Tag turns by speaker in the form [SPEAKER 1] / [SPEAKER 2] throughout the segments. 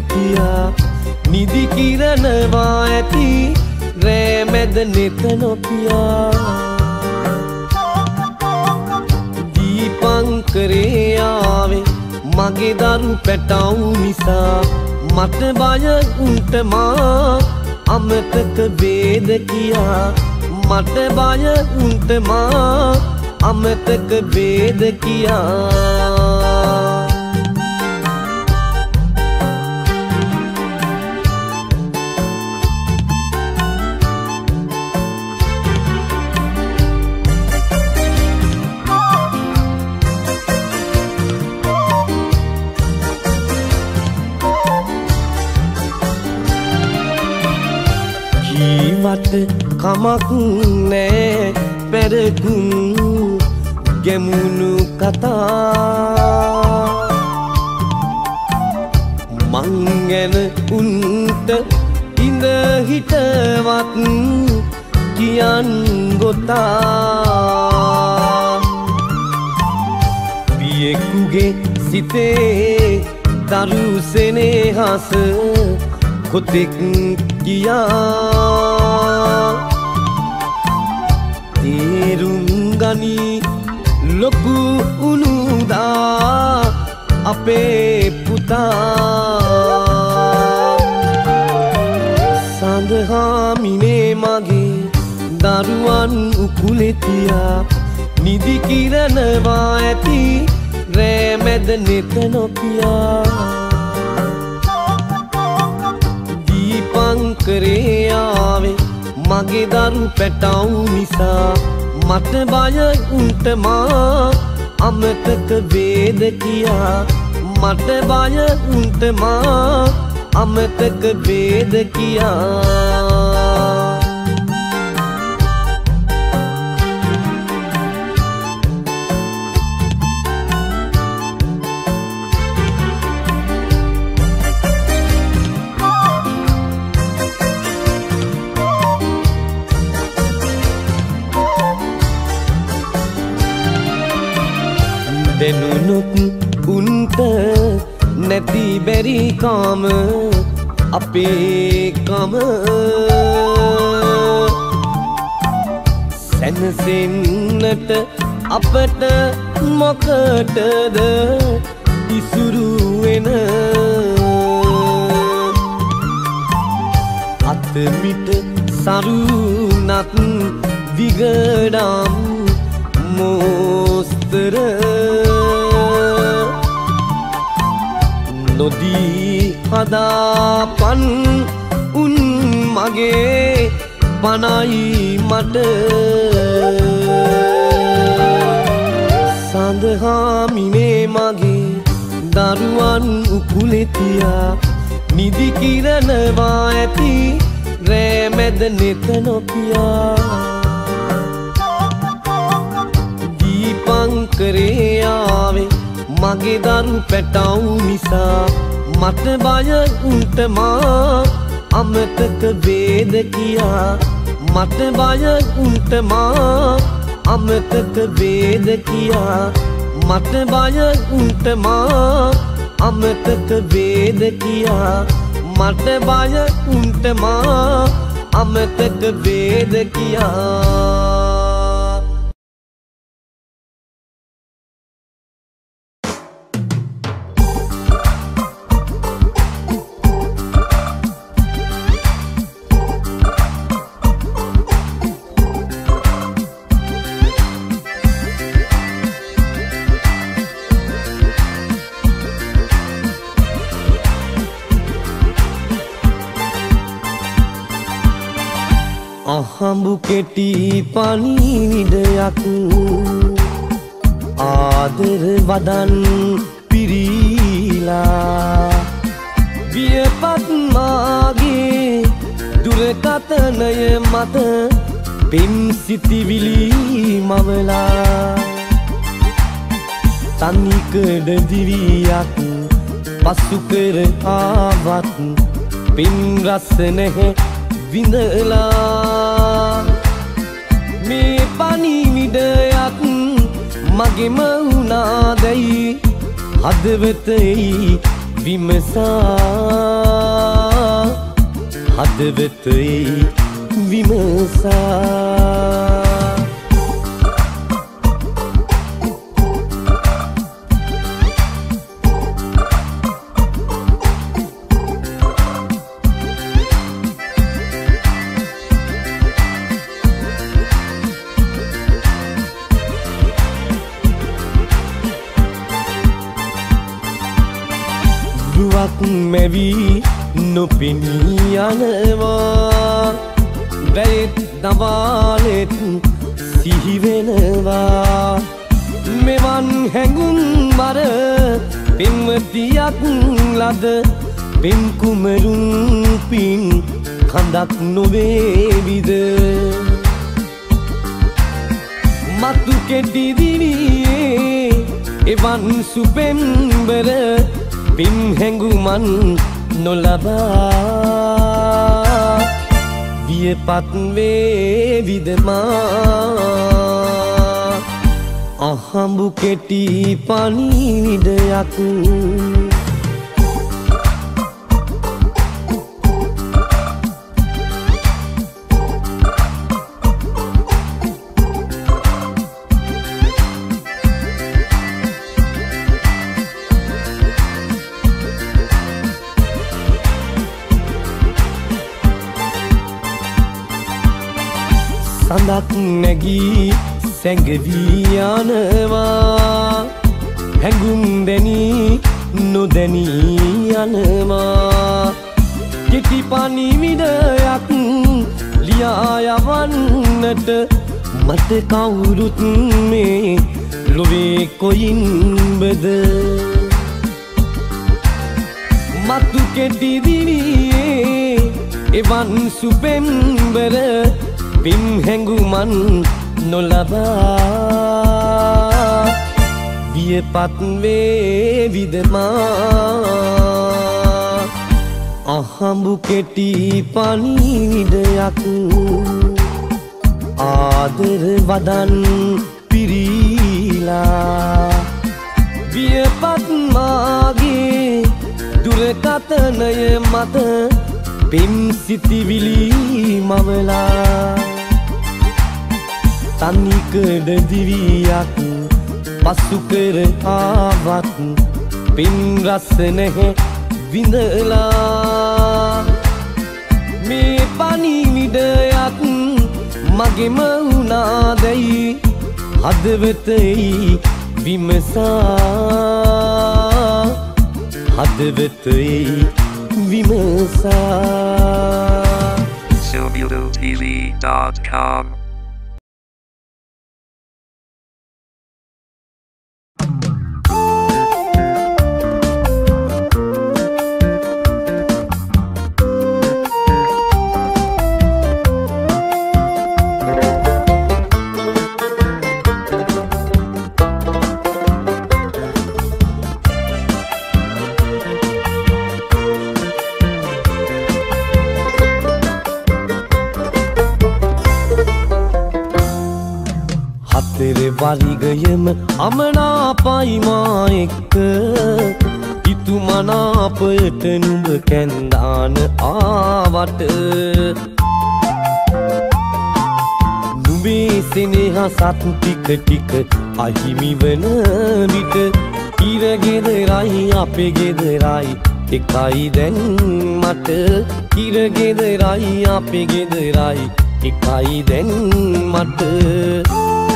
[SPEAKER 1] දරුවන් උකුලෙතියා නිදි කිරනවා ඇති රෑමැද නෙත නොපියා. දීපංකරේ ආවේ මගේ දරු පැටව් නිසා. මට බය උන්ට මා අමතක වේද කියා. මට බය උන්ට මා අමතක වේද කියා. ජීවට කමක් නෑ. පැරකුන් ගැමුණු කතා. මංගැන උන්ට ඉඳ හිටවත් කියන් ගොතා. පියෙකුගේ සිතේ දරුසෙනේ හස කොතෙක් ගියා? ගනී ලොකු උනුදා අපේ පුතා. සඳහාමිනේ මගේ දරුවන් උකුලෙතියා නිදි කිරනවා ඇති රෑමැද නෙත නොපියා. දීපංකරේ ආවේ මගේ දරු පැටව් නිසා මට බය උන්ට මා. අමතක වේද කියා. මට බය උන්ට මා. අමතක වේද කියා. දෙනුනුත් උන්ට නැති බැරිකාම අපේ කම. සැනසෙන්නට අපට මොකටද ඉසුරුවෙන අතමිට සරුනත් දිගඩම් මෝස්තර නොදී හදාපන් උන් මගේ පනයි මට. සඳහාමිනේ මගේ දරුවන් උකුලෙතියා නිදි කිරනවා ඇති රෑමැද නෙත නොපියා දීපංකරේ ආවේ මගේ දරු පැටව් නිසා මට බය උන්ට මා. අමතක වේද කියා මට බය උන්ට මා. අමතක වේද කියා මට බය උන්ට මා. අමතක වේද කියා මට බය උන්ට මා. අමතක වේද කියා කෙටි පනීවිඩයක් ආදර වදන් පිරීලා. වියපත්මාගේ දුරකතනය මත පෙම් සිතිවිලි මවලා. තනිකඩ දිවියක් පසුකර ආවත් පින් රස්ස නැහැ විඳලා. මගෙම වුණාදැයි හදවතයි විමසා හදවතයි විමසා නොපෙනී යනවා වැයෙත් දවාලෙත් සිහිවෙනවා. මෙවන් හැඟුම් මර පෙන්වතියක් ලද පෙන්කුමරුන් පින් කඳක් නොවේවිද මතු කෙටිදිවියේ එවන් සුපෙම්බර පින් හැඟුමන් නොලබා වියපත් වේවිදමා අහඹු කෙටි පනිවිඩයක් සැඟවී යනවා. හැඟුම් දැනී නොදැනී යනවා. කෙටි පනිවිඩයක් ලියායවන්නට මට කවුරුත් මේ ලොවේ කොයින්බද? මතු කෙටිදිවියේ එවන් සුපෙම්බර පින් හැඟුමන් නොලබා වියපත් වේවිදමා අහඹු කෙටි පනිවිඩයක් ආදර වදන් පිරීලා වියපත් මාගේ දුරකතනය මත පෙම් සිතිවිලි මවලා තනිකඩ දිවියක් පසු කර ආවත් පින් රස නැහැ විඳලා මේ පනිවිඩයක් මගෙම වුණාදැයි හදවතයි විමසා හදවතයි විමසා
[SPEAKER 2] SilmudoTV.com.
[SPEAKER 1] වරිගයම අමනාපයිමා එක්ක. ඉතුමනාපයට නුඹ කැන්දාන ආවට. නුඹේ සෙනෙහසත් ටික ටික අහිමි වන විට ඉරගෙදරයි අපේ ගෙදරයි එකයි දැන් මට. ඉරගෙදරයි අපේ ගෙදරයි එකයි දැන් මට.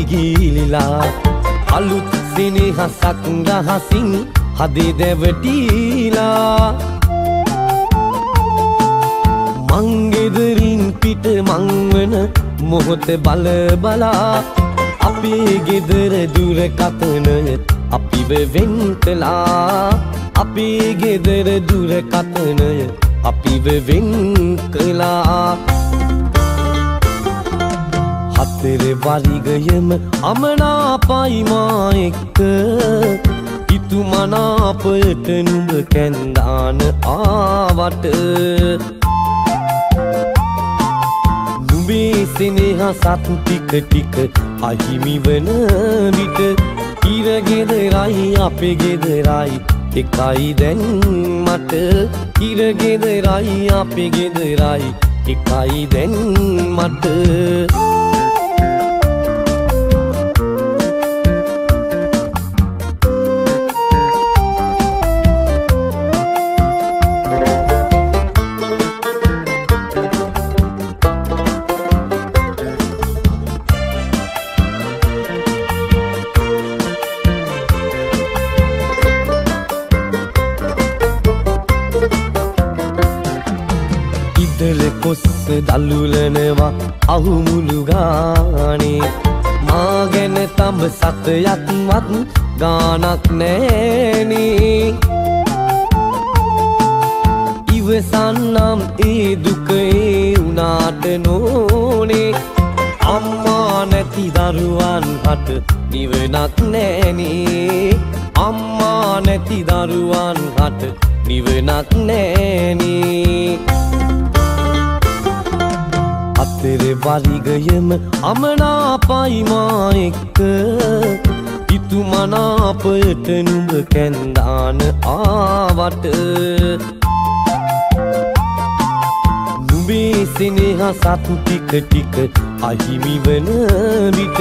[SPEAKER 1] ඉගිලිලා. අලුත් සිනහසක් රහසින් හදේ දැවටීලා. මංගෙදරින් පිට මංවන මොහොත බල බලා. අපේ ගෙදර දුරකතනය අපිව වෙන් කලා අපේ ගෙදර දුර කතනය අපිව වෙන් කළා හතර වරිගයම අමනාපයිමා එක්ක. හිතුමනාපයට නුඹ කැන්දාන ආවට. නුඹේ සෙනෙහසත් ටික ටික අහිමි වන විට ඉරගෙදරයි අපේ ගෙදරයි එකයි දැන් මට. ඉරගෙදරයි අපේ ගෙදරයි එකයි දැන් මට. අහුමුළු ගානේ. මා ගැන තඹ සතයක්වත් ගානක් නෑනේ ඉවසන්නම් ඒ දුකේ උනාට නෝනේ. අම්මා නැති දරුවන් හට නිවනක් නෑනේ අම්මා නැති දරුවන් හට නිවනක් නෑනේ අතර වරිගයම අමනාපයිමා එක්ක. හිතුමනාපයට නුඹ කැන්දාන ආවට. නුඹේ සෙනෙහසත් ටික ටික අහිමි වන විට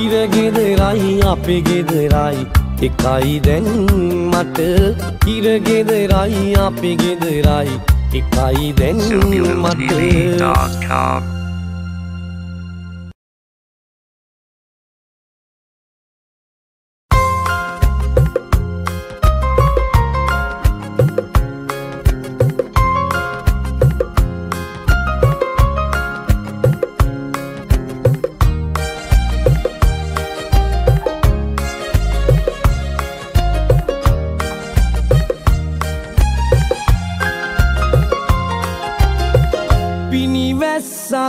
[SPEAKER 1] ඉරගෙදරයි අපේ ගෙදරයි එකයි දැන් මට. ඉරගෙදරයි අපේ ගෙදරයි එකයි දැන් මට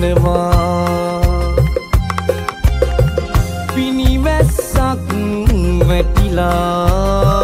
[SPEAKER 1] වෙනවා. පිනිවැස්සක් වැටිලා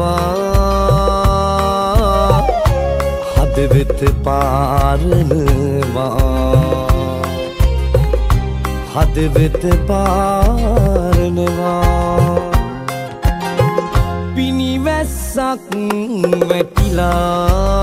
[SPEAKER 1] වේවා හද වෙත පාරනවා. හද වෙත පාරනවා. පිනිවැස්සක් වැටිලා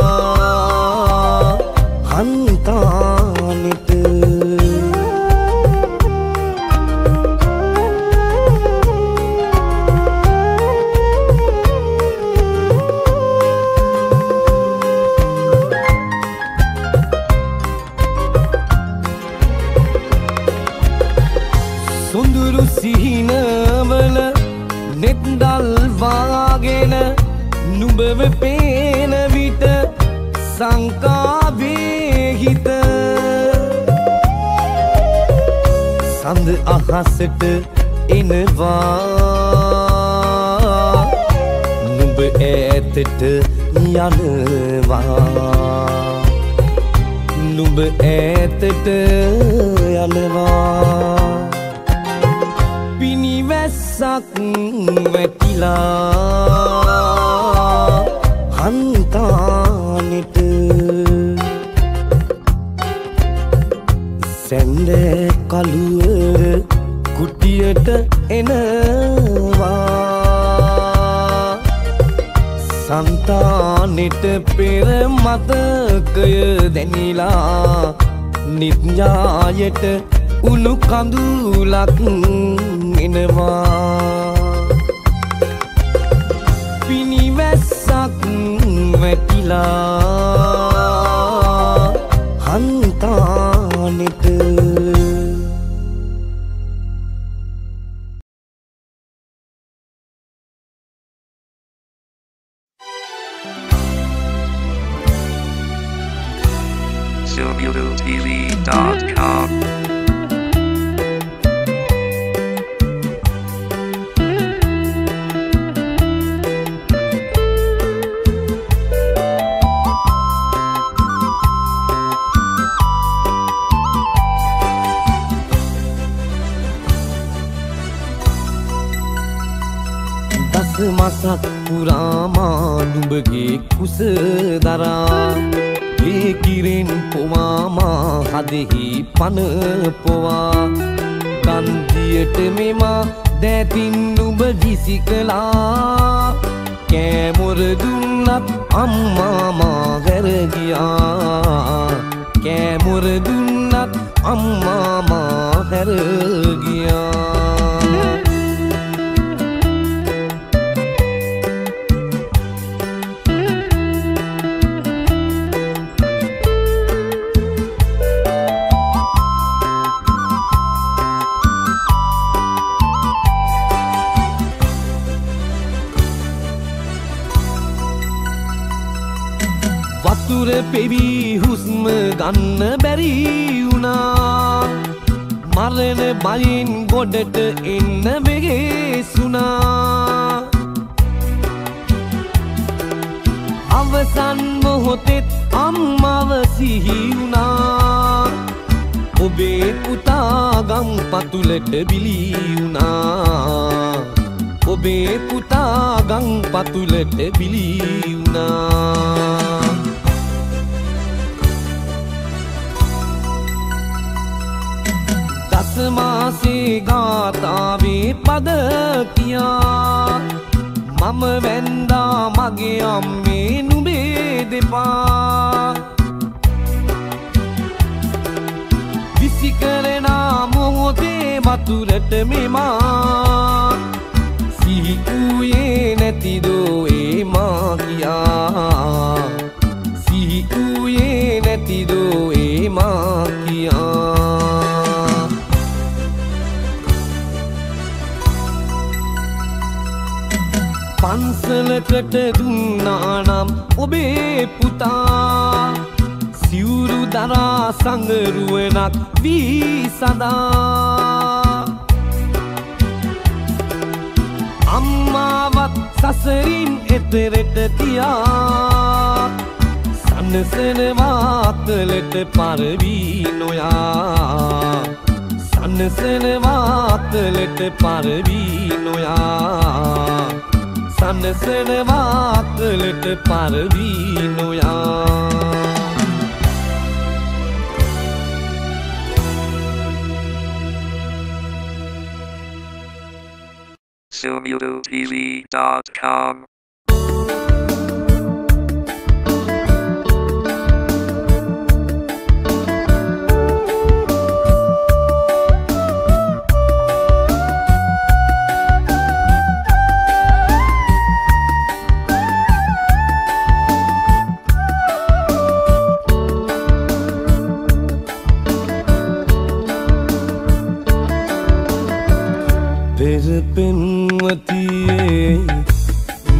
[SPEAKER 1] කුස දරා ඒ කිරෙන් පොවාමා හදෙහි පන පොවා. කන්දියට මෙමා දැතින් නුඹ විසි කලා කෑමොර දුන්නත් අම්මාමා හැරගියා කෑමොර දුන්නත් අම්මාමා හැරගියා පෙවී හුස්ම ගන්න බැරි වුණා. මරණ බයෙන් ගොඩට එන්න වෙගේසුනා අවසන් මොහොතෙත් අම්මව සිහි වුණා. ඔබේ පුතා ගම් පතුලට බිලී වුණා. ඔබේ පුතා ගම් පතුලට බිලී වුණා. දසමාසේ ගාතාවේ පද කියා. මම වැන්දා මගේ අම්මේ නුබේ දෙපා. විසි කරනා මොහොතේ වතුරට මෙමා. පන්සලකට දුන්නානම් ඔබේ පුතා. සිවුරු දරා සඟරුවනක් වී සදා අම්මාවත් සසරින් එතරට තියා සන්නසනවා කලට පරවී නොයා. සන්නසනවා කලට පරවී නොයා. සන්නසනවා කලට පරවී නොයා
[SPEAKER 2] SubuduTV.com.
[SPEAKER 1] පෙර පෙන්වතියේ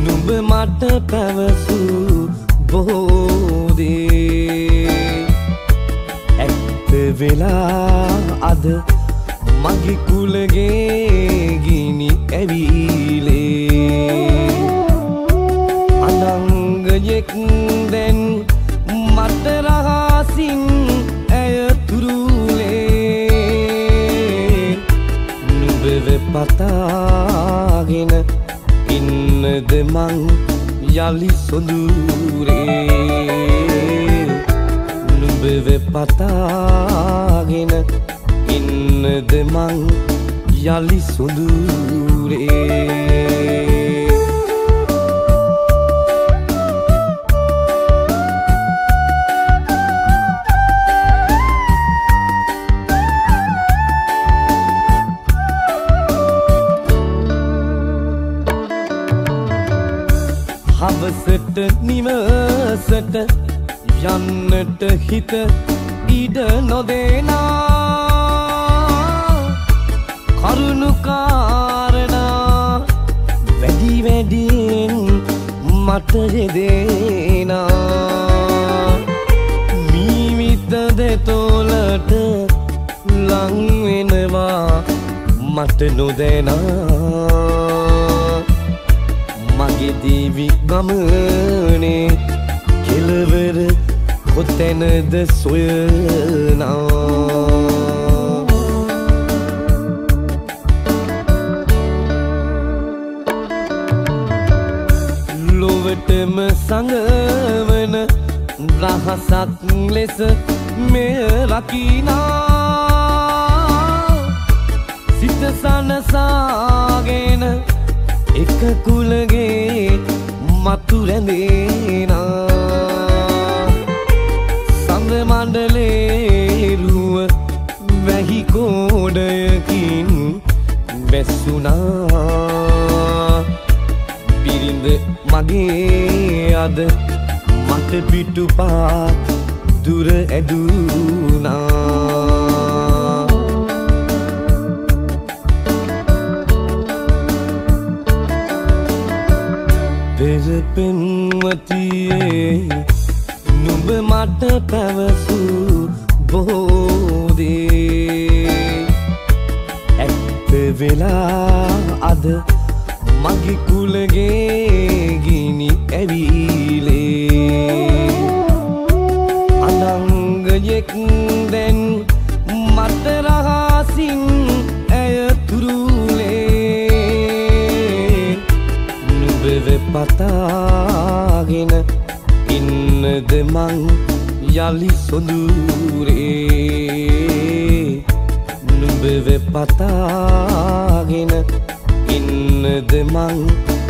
[SPEAKER 1] නුඹ මට පැවසූ බෝදේ ඇත්ත වෙලා අද මගේ කුලගේ ගිනි ඇවිලේ නුබව පතාගෙන ඉන්නද මං යලි සොඳුරේ? නුබව පතාගෙන ඉන්නද මං යලි සොඳුරේ? යන්නට හිත ඉඩ නොදේනා. කරුණුකාරණා වැඩි වැඩියෙන් මට යෙදේනා. මීවිත දෙතෝලට ලංවෙනවා මට නොදැනා. මගේ දීවි ගමනේ කෙලවර කොතැනද සොයනා ලොවටම සඟවන රහසක් ලෙස මෙය රකිනා. සිත සනසාගෙන එක කුලගේ මතු මගේ අද මට පිටුපා දුර ඇදුනා. පෙර පෙන්වතියේ නුඹ මට පැවසූ බෝදේ ඇත්ත වෙලා අද මගේ කුලගේ ගිනි ඇවිලේ. අනංගයෙක් දැන් මට රහසින් ඇය තුරුලේ. නුබව පතාගෙන ඉන්නද මං යලි සොඳුරේ. නුබව පතාගෙන ඉන්නද මං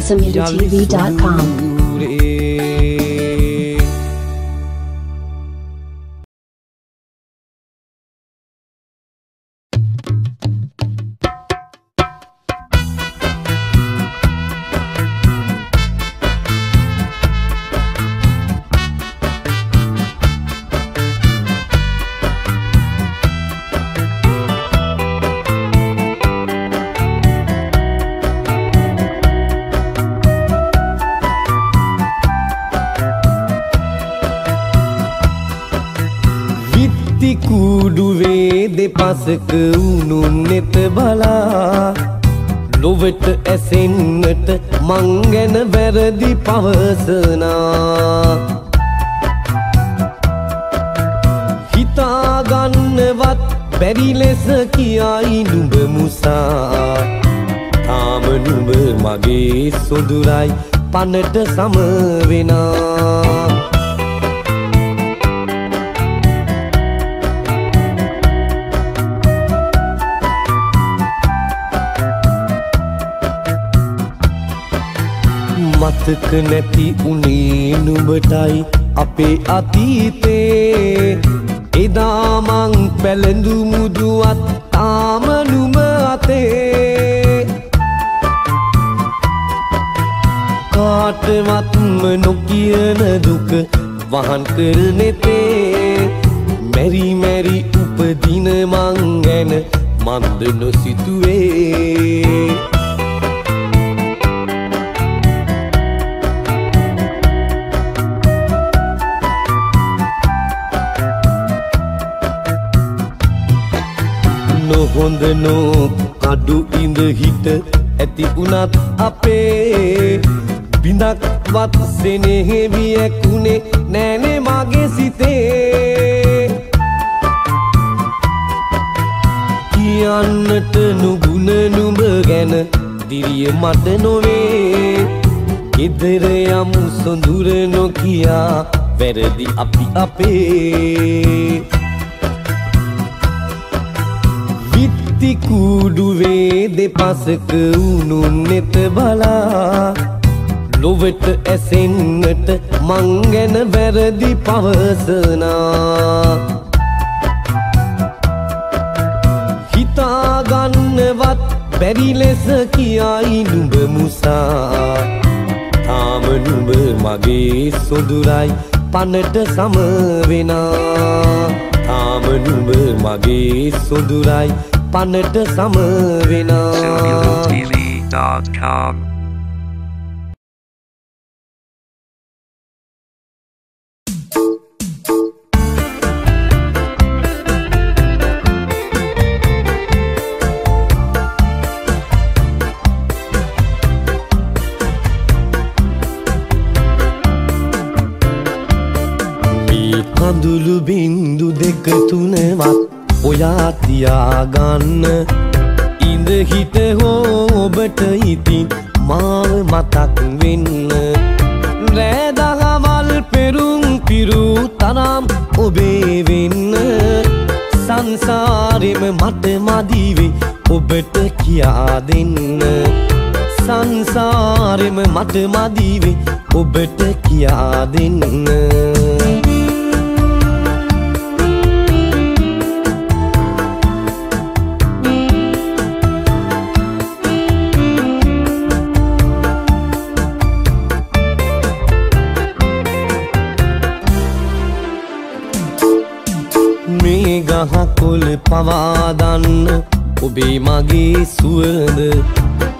[SPEAKER 3] SamirTV.com.
[SPEAKER 1] සොඳුරේ උනුන් නෙත බලා. ලොවට ඇසෙන්නට මං ගැන වැරදි පවසනා. හිතාගන්නවත් බැරි ලෙස කියයි නුඹ මුසා. තාම නුඹ මගේ සොදුරයි පනට සමවෙනා මතක නැති උනේ නුඹටයි අපේ අතීතේ. එදා මං පැළඳු මුදුවත් තාම නුඹ අතේ. කාටවත්ම නොකියන දුක වහන් කරනෙතේ මැරි මැරි උපදින මං ගැන මන්ද නොසිතුවේ. නොහොඳ නෝ කඩු ඉඳ හිට ඇති උනත් අපේ බිඳක්වත් සෙනෙහෙවි ඇකුණේ නෑනේ මගේ සිතේ. කියන්නට නුගුණ නුඹ ගැන දිරිය මට නොවේ. ගෙදර යමු සොඳුර නොකියා වැරදි අපි අපේ. විත්ති කූඩුවේ දෙපසක උනුන් නෙත බලා. ලොවට ඇසෙන්නට මං ගැන වැරදි පවසනා. හිතාගන්නවත් බැරි ලෙස කියයි නුඹ මුසා. තාම නුඹ මගේ සොඳුරයි පනට සමවෙනා තාම නුඹ මගේ සොඳුරයි පනට සමවෙනා කඳුළු බින්දු දෙක තුනවත් ඔයා තියාගන්න. ඉඳ හිට හෝ ඔබට ඉතින් මාව මතක් වෙන්න. රෑදහවල් පෙරුම් පිරු තරම් ඔබේ වෙන්න. සංසාරෙම මට මදිවේ ඔබට කියා දෙන්න. සංසාරෙම මට මදිවේ ඔබට කියා දෙන්න. ගහ කොළ පවාදන්න. ඔබේ මගේ සුවඳ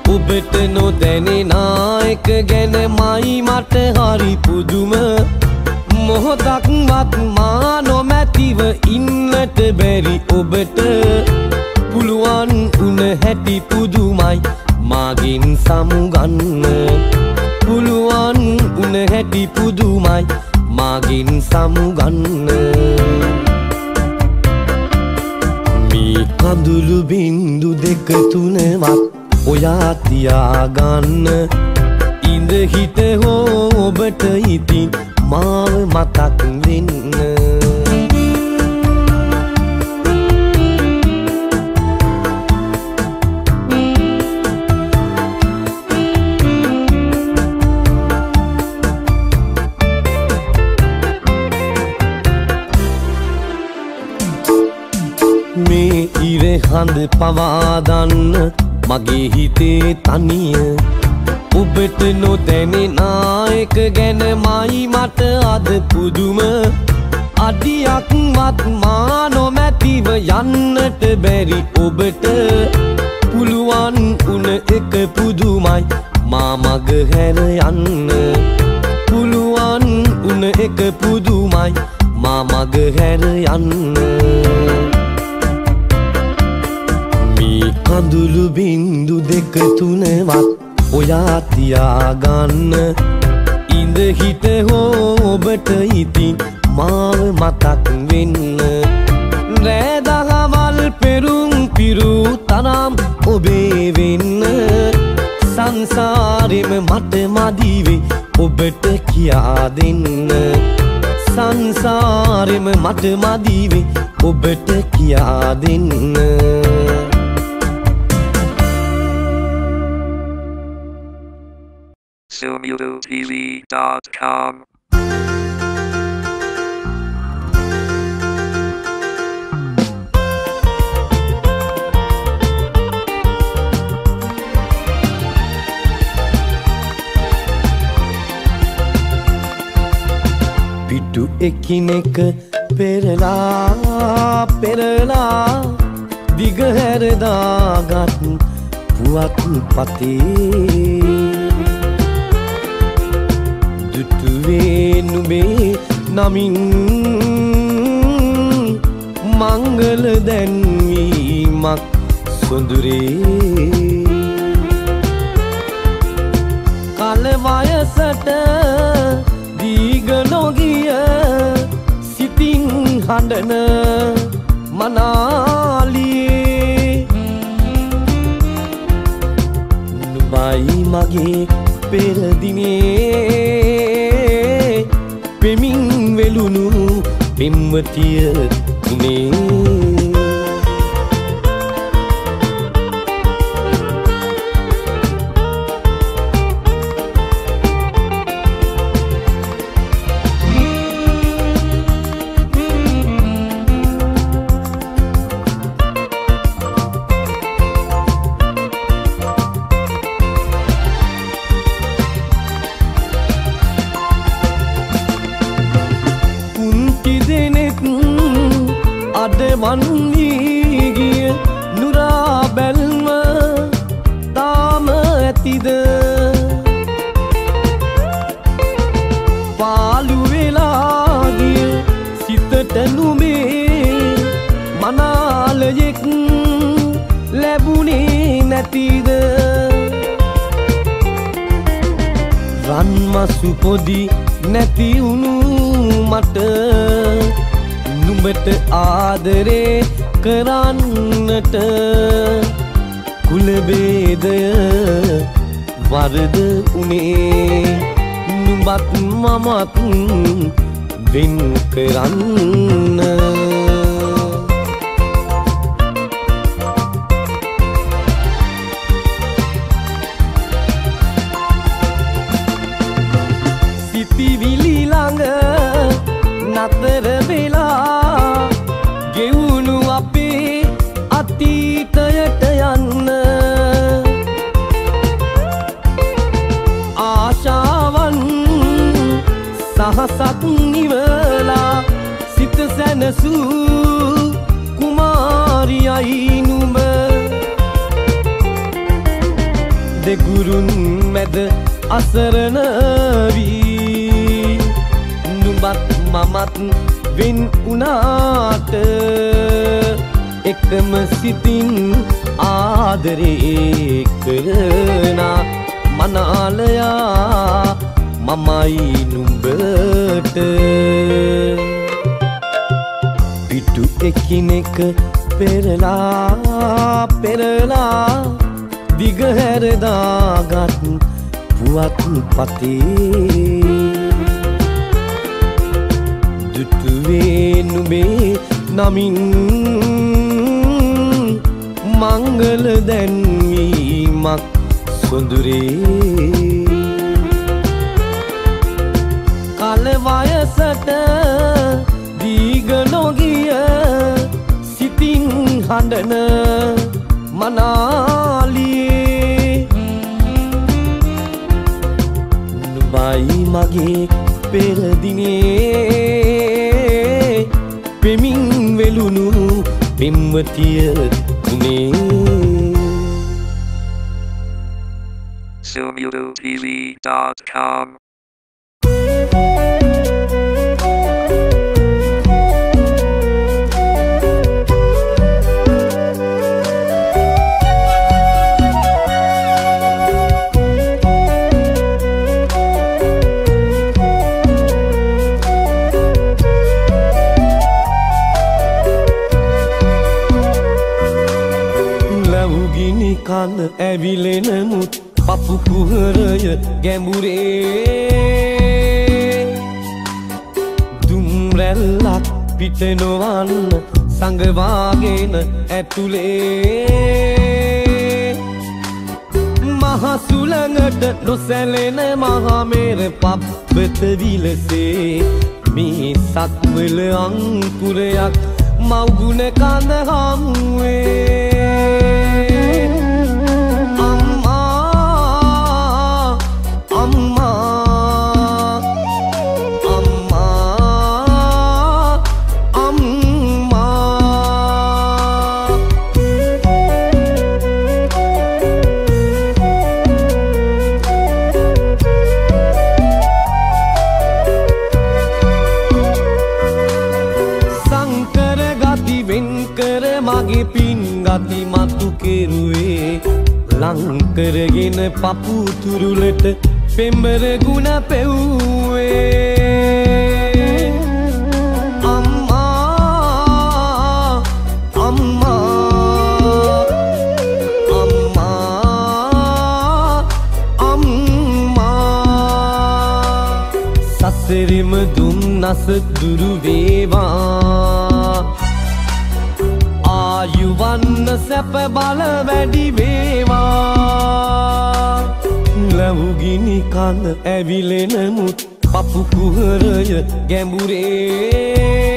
[SPEAKER 1] ඔබට නොදැනෙනා එක ගැන මයි මට හරි පුදුම. මොහොතක්වත් මා නොමැතිව ඉන්නට බැරි ඔබට. පුළුවන් උන හැටි පුදුමයි මාගින් සමුගන්න. පුළුවන් උන හැටි පුදුමයි මාගින් සමුගන්න. කඳුළු බින්දු දෙක තුනවත් ඔයා තියාගන්න. ඉඳ හිට හෝ ඔබට ඉතින් මාව මතක් වෙන්න. හඳ පවාදන්න මගේ හිතේ තනිය. ඔබට නොදැනෙනා එක ගැන මයි මට අද පුදුම. අඩියක්වත් මා නොමැතිව යන්නට බැරි ඔබට. පුළුවන් උන එක පුදුමයි මා මග හැර යන්න. පුළුවන් උන එක පුදුමයි මා මග හැර යන්න. මේ කඳුළු බින්දු දෙක තුනවත් ඔයා තියාගන්න. ඉඳ හිට හෝ ඔබට ඉතින් මාව මතක් වෙන්න. රෑදහවල් පෙරුම් පිරු තරම් ඔබේ වෙන්න. සංසාරෙම මට මදිවේ ඔබට කියා දෙන්න. සංසාරෙම මට මදිවේ ඔබට කියා දෙන්න.
[SPEAKER 2] SoulMusicTV.com.
[SPEAKER 1] පිටු එකිනෙක පෙරලා පෙරලා දිගහැරදාගත් පුවත් පතේ දුටුවේ නුබේ නමින් මංගල දැන්වීමක් සොඳුරේ. කලවයසට දීග නොගිය සිතින් හඬන මනාලියේ. නුබයි මගේ පෙරදිනේ. පෙමින් වෙලුණු පෙම්වතිය උනේ මනාලයෙක් ලැබුණේ නැතිද? රන්මසු පොදි නැති වුණු මට නුඹට ආදරේ කරන්නට කුලබේදය වරද උනේ නුඹත් මමත් වෙන් කරන්න දෙගුරුන් මැද අසරණ වී නුඹත් මමත් වෙන් උනාට එකම සිතින් ආදරේ කරන මනාලයා මමයි නුඹට පිටු එකිනෙක පෙරලා පෙරලා දිගහැරදාගත් පුවත් පතේ. දුටුවේ නුබේ නමින් මංගල දැන්වීමක් සොඳුරේ. කලවයසට දීග නොගිය සිතින් හඬන මනාලියේ නුබයි මගේ පෙරදිනේ පෙමින් වෙලුණු පෙම්වතිය උනේ
[SPEAKER 2] SumudoTV.com.
[SPEAKER 1] ඇවිලෙනමුත් පපු කුහරය ගැඹුරේ. දුම්රැල්ලක් පිට නොවන්න සඟවාගෙන ඇතුලේ. මහසුළඟට නොසැලෙන මහමේර පප්පත විලසේ. මේ සත්වල අංකුරයක් මවගුණ කඳ හමුවේ. මගේ පින් ගති මතු කෙරුවේ. ලංකරගෙන පපු තුරුලට පෙම්බර ගුණ පෙව්වේ. අම්මා අම්මා අම්මා අම්මා. සසරෙම දුන්නස දුරුවේවා ආයුවන්න සැප බල වැඩි වේවා. ලැවුගිනි කඳ ඇවිලෙනමුත් පපුකුහරය ගැඹුරේ.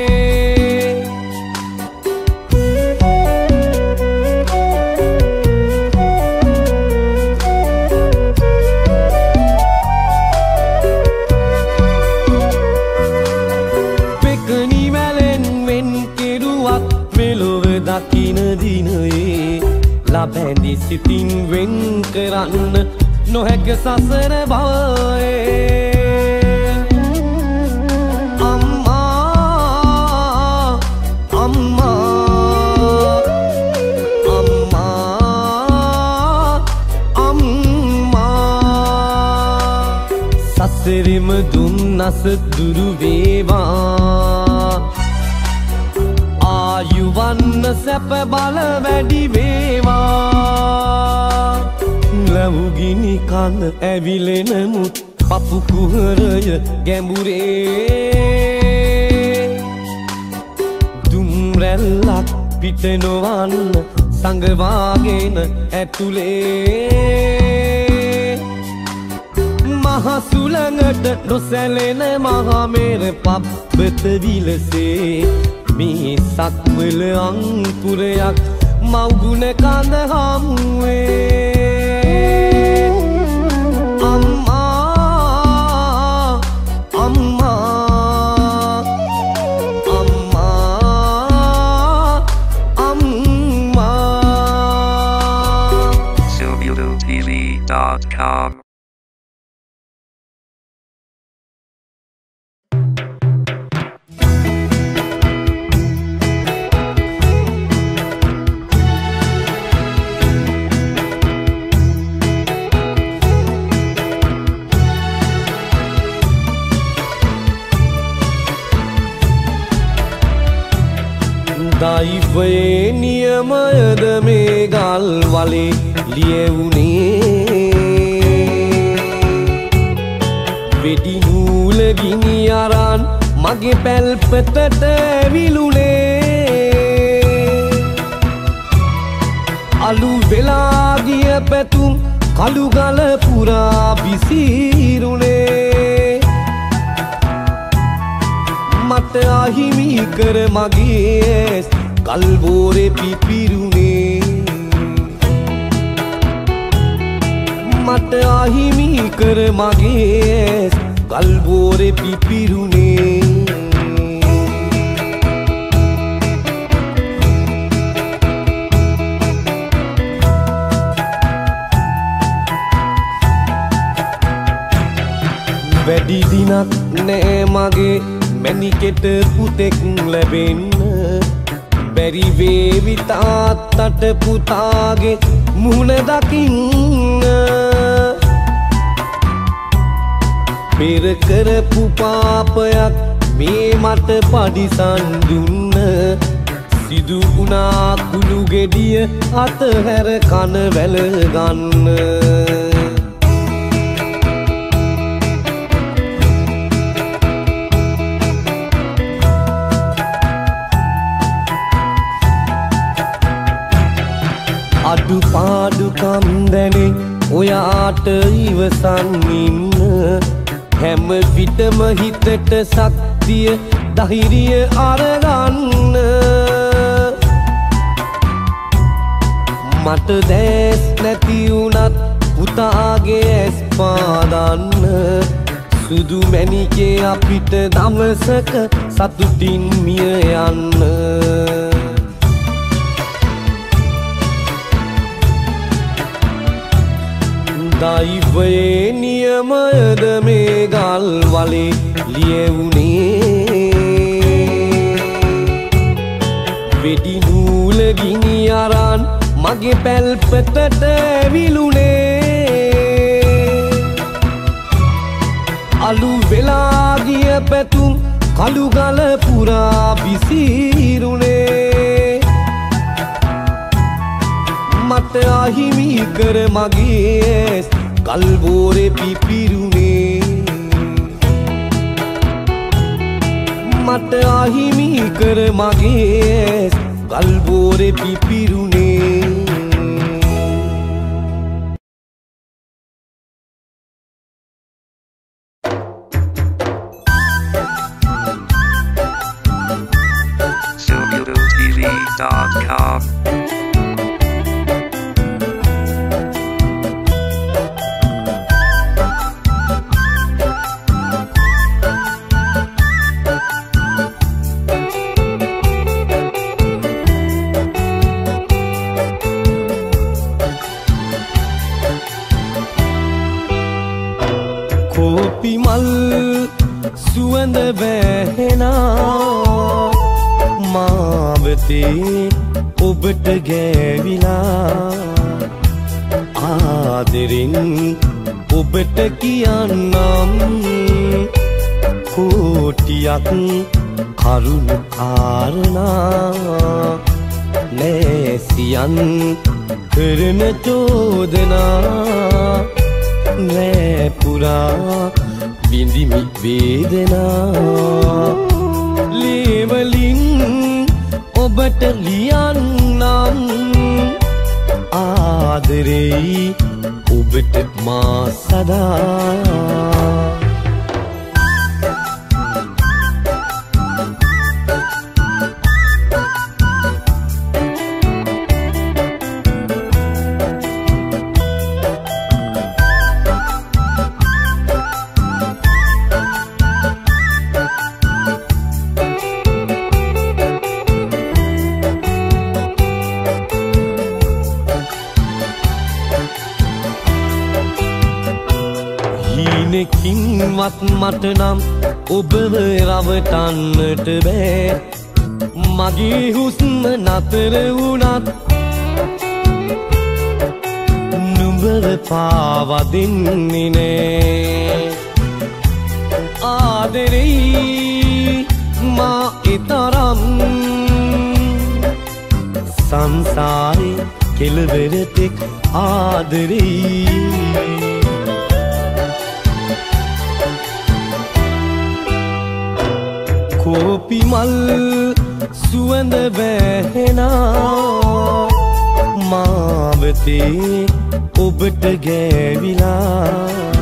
[SPEAKER 1] ලබැඳි සිතින් වෙන් කරන්න නොහැක සසර භවයේ. අම්මා අම්මා අම්මා අම්මා. සසරෙම දුන්නස දුරුවේවා ආයුවන්න සැප බල වැඩි වේවා ලැවුගිනි කඳ ඇවිලෙනමුත් පපුකුහරය ගැඹුරේ. දුම්රැල්ලක් පිට නොවන්න සඟවාගෙන ඇතුලේ. මහසුළඟට නොසැලෙන මහමේර පබ්බත විලසේ. මේ සක්වල අංකුරයක් මවගුණ කඳ හමුවේ. මේ ගල් වලේ ලියවුනේ වෙඩි නූල ගිනි අරන් මගේ පැල්පතට ඇවිලුනේ අලු වෙලා ගිය පැතුම් කළු ගල පුරා විසිරුනේ මට අහිමි කර මගේ ඇස් කල්බෝරෙ පිපිරුණේ. මට අහිමි කර මගේ ඇස් කල්බෝරෙ පිපිරුණේ. වැඩි දිනක් නෑ මගේ. මැනිකෙට පුතෙක් ලැබෙන්න. බැරි වේවි තාත්තට පුතාගේ මුහුණ දකින්න. පෙර කරපු පාපයක් මේ මට පඩිසන් දුන්න සිදු වුණා කුළු ගෙඩිය අතහැර කන වැල ගන්න. අඩු පාඩුකම් දැනේ ඔයාට ඉවසන් ඉන්න. හැම විටම හිතට ශක්තිය ධෛර්යය අරගන්න. මට දැස් නැති වුණත් පුතාගේ ඇස් පාදන්න. සුදු මැණිකේ අපිට දවසක සතුටින් මිය යන්න. දෛවයේ නියමයද මේ ගල් වලේ ලියවුනේ වෙඩි නූල ගිනි අරන් මගේ පැල්පතට ඇවිලුනේ? අලු වෙලා ගිය පැතුම් කළු ගල පුරා විසිරුණේ මට අහිමි කර මගේ කල්බෝරේ පිපිරුණේ. මට අහිමි කර මගේ කල්බෝරේ පිපිරුණේ. හීනකින්වත් මට නම් ඔබව රවටන්නට බෑ. මගේ හුස්ම නතර වුණත් නුඹව පාවදින්නේ නෑ. ආදරෙයි මා එතරම් සංසාරේ කෙලවරතෙක් ආදරෙයි. කෝපි මල් සුවඳ වැහෙනා. මාවතේ ඔබට ගෑවිලා.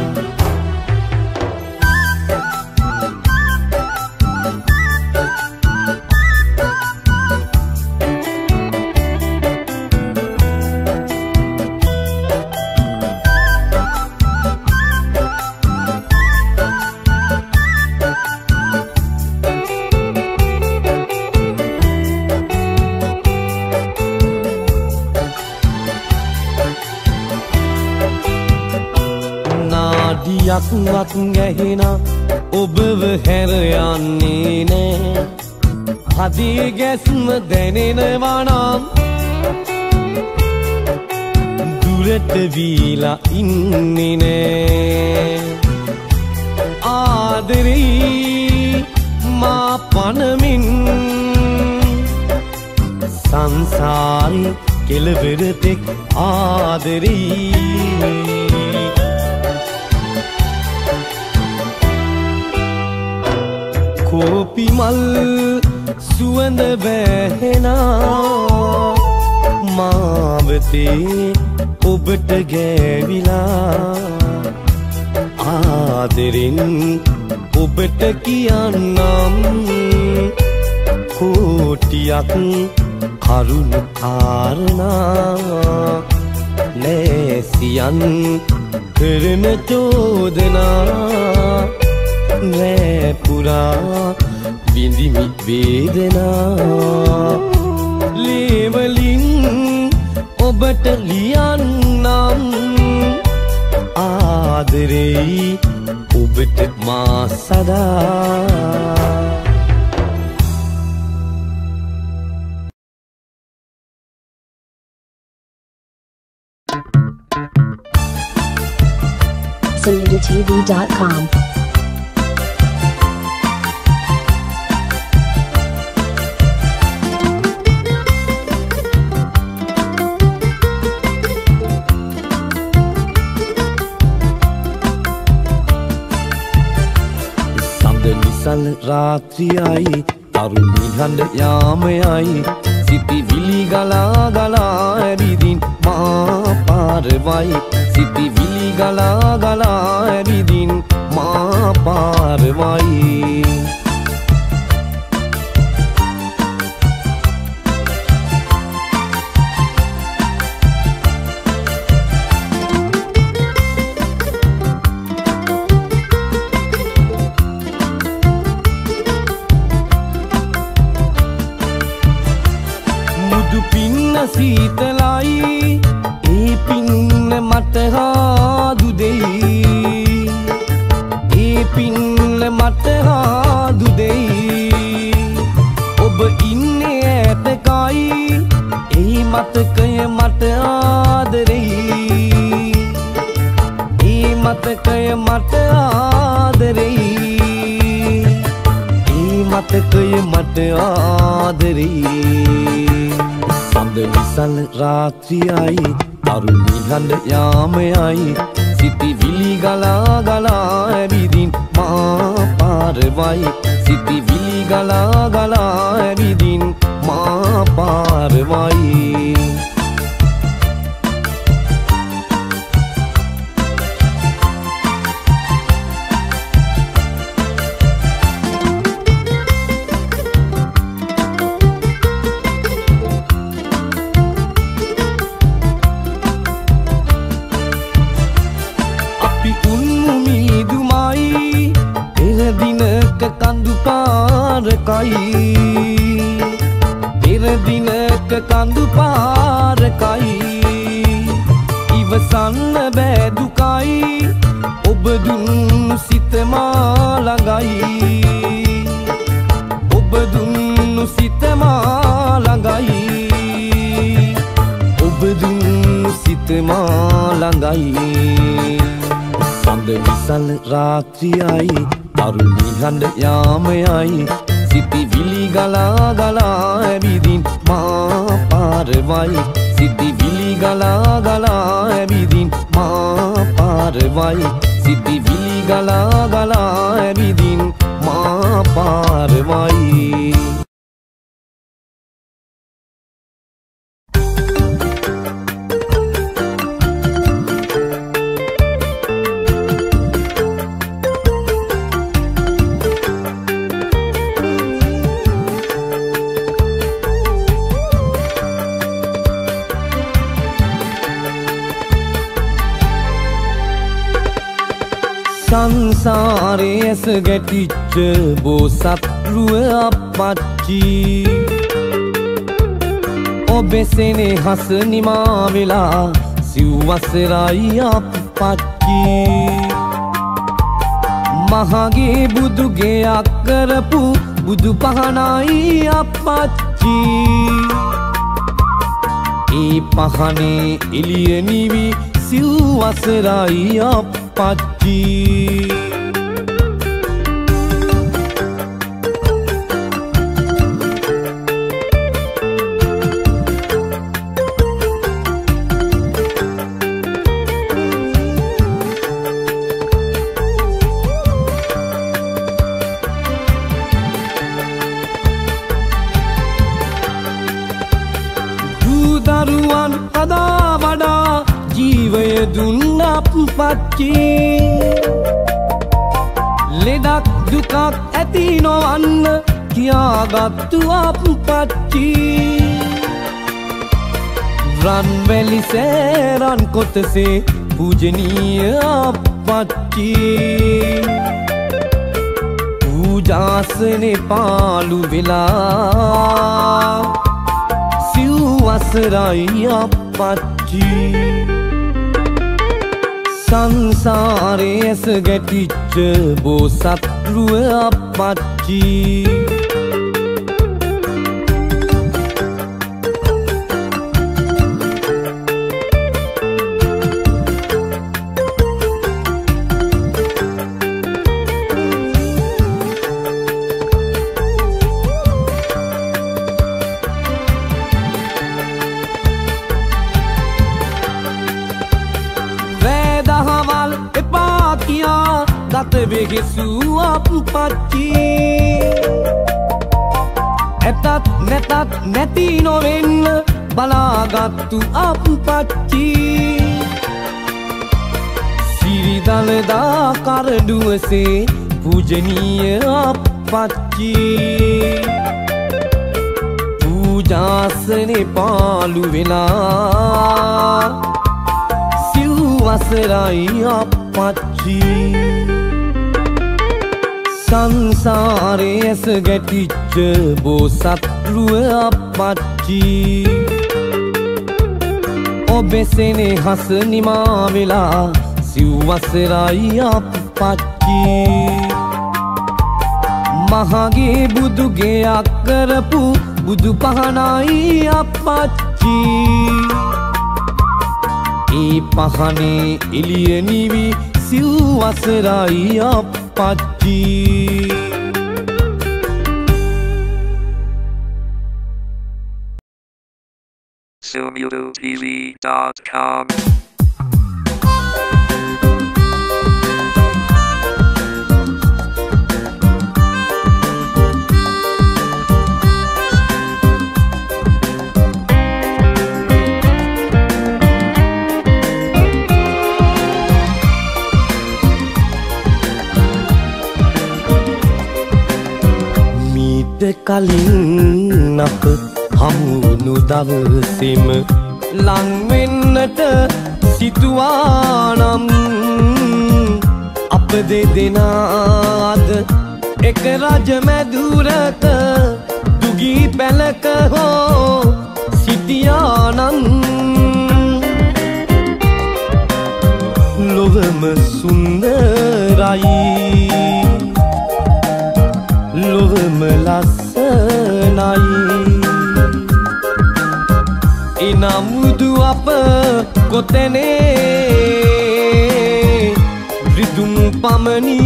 [SPEAKER 1] ගැස්ම දැනෙනවනම් දුරට වීලා ඉන්නේ නෑ. ආදරී මා පනමින් සංසාරි කෙලවරතෙක් ආදරී. කෝපි මල් සුවඳ වැහෙනා. මාවතේ ඔබට ගෑවිලා. ආදරෙන් ඔබට කියන්නම්. කෝටියක් කරුණු කාරණා. ලෑසියන් කරන චෝදනා. නෑපුරා බිඳිමි වේදනා. ලේවලින් ඔබට ලියන්නම්. ආදරෙයි ඔබට මා සදා.
[SPEAKER 3] SaludaTV.com.
[SPEAKER 1] නිසල් රාත්‍රියයි තරුණි හඬ යාමයයි. සිති විලි ගලා ගලා ඇවිදින් මා පාරවයි. සිති විලි ගලා ගලා ඇවිදින් මා පාරවයි. හාදු දෙයි. ඒ පින්න මට හාදු දෙයි. ඔබ ඉන්නේ ඇතකයි ඒ මතකය මට ආදරෙයි. ඒ මතකය මට ආදරෙයි. ඒ මතකය මට ආදරෙයි. සඳ විසල් රාත්‍රියයි. තරුණි හඬ යාමයයි සිති විලි ගලා ගලා ඇවිදින් මා පාරවයි. සිති විලි ගලා ගලා ඇවිදින් මා පාරවයි. රාත්‍රියයි තරුණි හඬ යාමයයි. සිති විලි ගලා ගලා ඇවිදින් මා පාරවයි. සිති විලි ගලා ගලා ඇවිදින් මා පාරවයි. සිති විලි ගලා ගලා ඇවිදින් මා පාරවයි. ගැටිච්ච බෝසත්රුව අපච්චි ඔබෙසෙනේ හස නිමා වෙලා සිව්වසරයි අපච්චි මහගේ බුදුගේ අක්කරපු බුදු පහනයි අපච්චි ඒ පහනේ එළිය නිවි සිව්වසරයි අපච්චි අපච්චි ලෙඩක් දුකක් ඇති නොවන්න කියාගත්තු අපච්චි රන්වැලි සෑරන් කොතසේ පූජනීය අපච්චි පූජාසනේ පාලු වෙලා සිව්වසරයි අපච්චි සංසාරේ ඇස ගැටිච්ච බෝසත්රුව අපච්චි වෑදහවල් එපා කියා දත් අත වෙගෙසූ අප පච්චි ඇතත් නැතත් නැති නොවෙන්න බලාගත්තු අප පච්චි සිරිදලදා කරඩුවසේ පූජනීය අප පච්චි පූජාසනේ පාලු වෙලා සිව්වසරයි අපච්චි සංසාරේ ඇස ගැටිච්ච බෝසත්රුව අපච්චි ඔබෙසෙනේ හස නිමා වෙලා සිව්වසරයි අපච්චි මහගේ බුදුගේ අක්කරපු බුදු පහනයි අපච්චි ඒ පහනේ එලිය නිවි සිව්වසරයි අපච්චි SumudoTV.com හමුුණු දවසෙම ලංවෙන්නට සිතුවානම් අප දෙදෙනාද එක රජමැදුරක දුගී පැලක හෝ සිටියානන් ලොවම සුන්දරයි. ලොවම ලස්සනයි. එනමුදු අප කොතැනේ? රිදුම් පමණි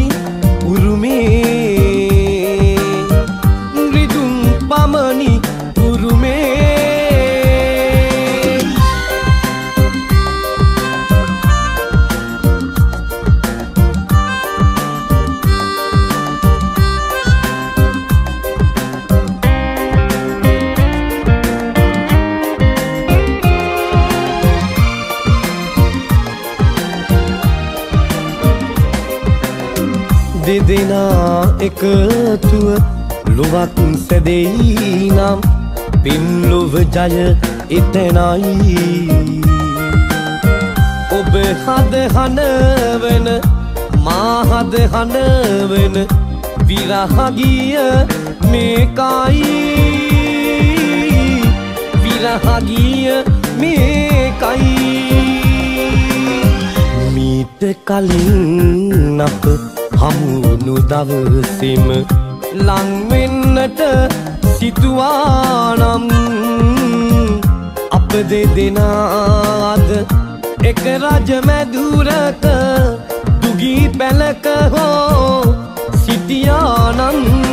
[SPEAKER 1] එකතුව ලොවක් සැදෙයි නම් පින්ලොව ජය එතැනයි. ඔබ හද හනවන මාහද හනවන විරහගිය මේකයි. විරහගිය මේකයි. මීට කලින් අප හමුුණු දවසෙම ලංවෙන්නට සිතුවානම්. අප දෙදෙනාද එක රජමැදුරක දුගී පැලක හෝ සිටියානන්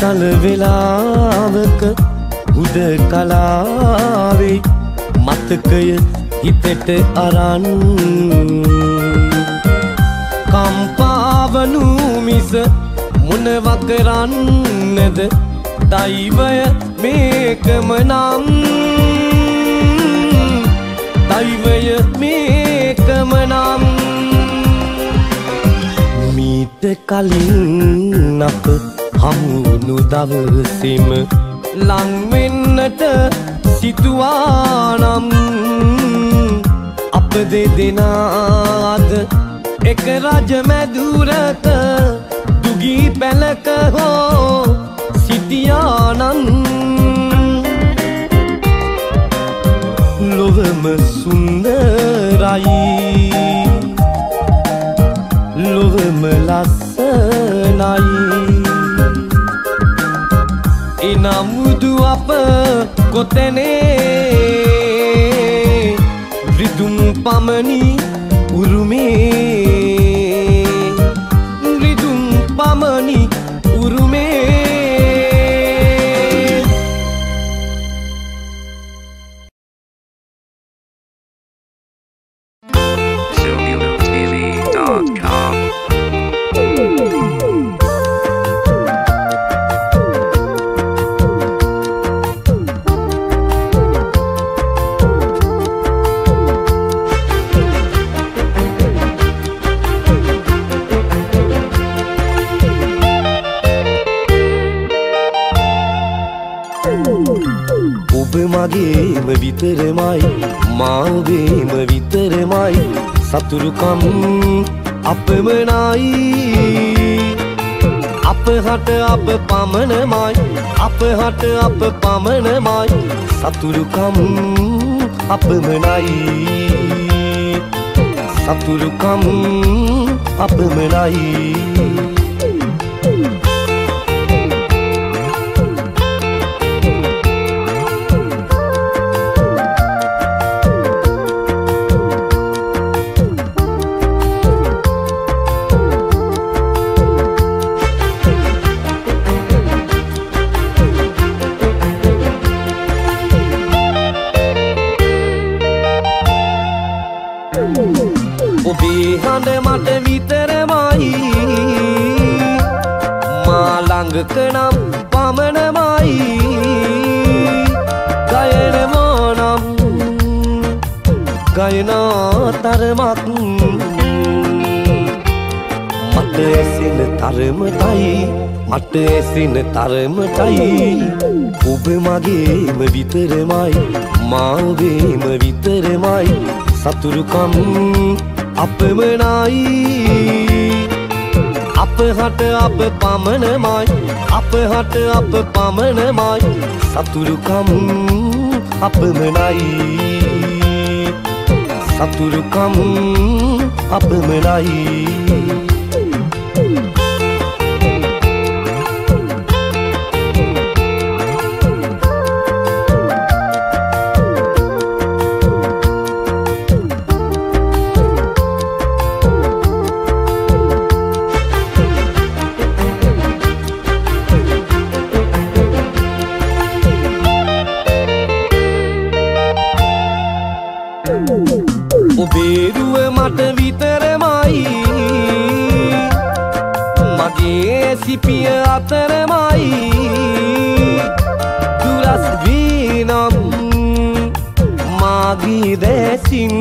[SPEAKER 1] නිසල වෙලාවක උද කලාවේ මතකය හිතට අරන්. කම්පාවනු මිස මොනවකරන්නද දෛවය මේකම නම්. දෛවය මේකම නම්. මීට කලින් අප හමුුණු දවසෙම ලංවෙන්නට සිතුවානම්. අප දෙදෙනාද එක රජමැදුරක දුගී පැලක හෝ සිටියානන් ලොවම සුන්දරයි. ලොවම ලස්සනයි. ඉනමුදු අප කොතැනේ? රිදුම් පමණී සතුරුකම් අපමනයි සතුරුකම් අපමනයි මට ඇසෙන තරමටයි මට ඇසෙන තරමටයි. ඔබ මගේම විතරමයි මාවේම විතරමයි. සතුරුකම් අපමනයි අප හට අප පමණමයි අප හට අප පමණමයි. සතුරුකම් අපමනයි සතුරුකම් අපමනයි මගේ සිපිය අතරමයි. දුරස් වීනම් මාගේ දැසින්.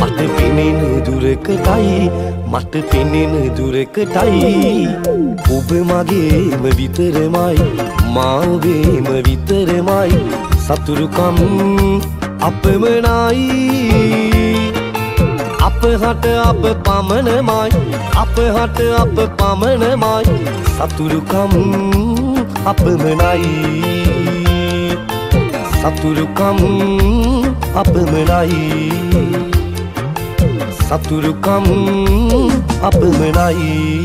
[SPEAKER 1] මට පෙනෙන දුරකටයි මට පෙනෙන දුරකටයි. ඔබ මගේම විතරමයි මාවේම විතරමයි. සතුරුකම් අපමනයි අප හට අප පමණමයි. අප හට අප පමණමයි. සතුරුකම් අපමනයි සතුරුකම් අපමනයි සතුරුකම් අපමනයි